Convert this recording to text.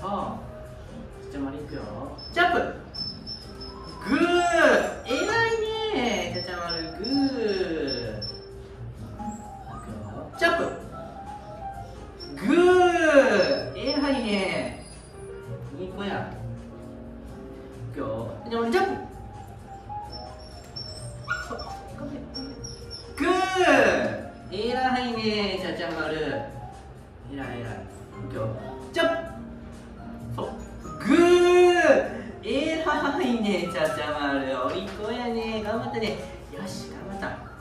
そうじゃあ丸いくよ。ジャンプ。グー。偉いね。ちゃちゃ丸グー。ジャンプ。グー。偉いね。いい子や。いくよ。ちゃちゃ丸ジャンプ。グー。偉いね。ちゃちゃ丸。偉い偉い。いくよ。ジャンプ。ねちゃちゃまるおっ子やね。頑張ったね。よし頑張った。